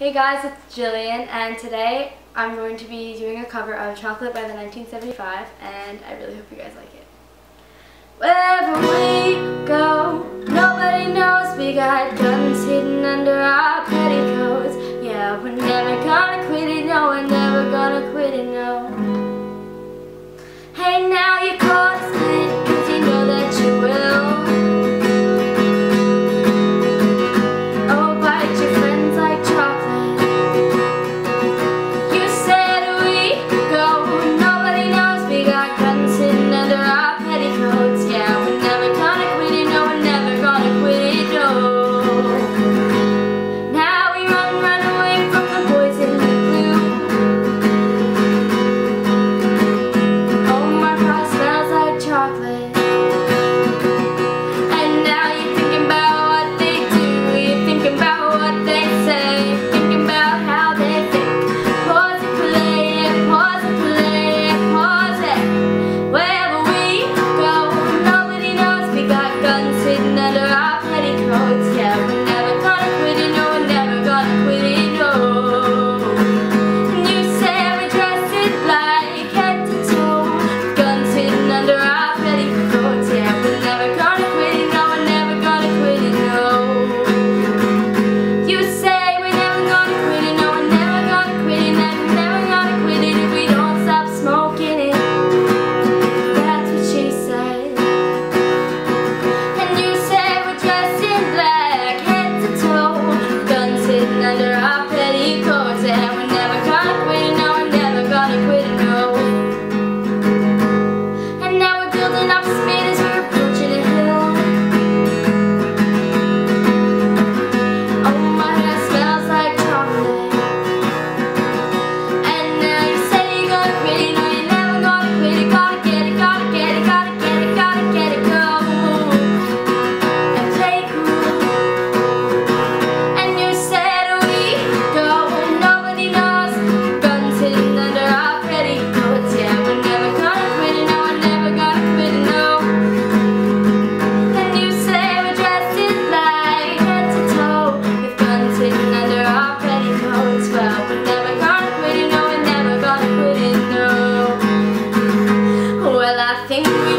Hey guys, it's Jillian and today I'm going to be doing a cover of Chocolate by the 1975 and I really hope you guys like it. Wherever we go, nobody knows we got guns hidden under our petticoats. Yeah, we're never gonna quit it, no, we're never gonna quit it, no. Hey now you tem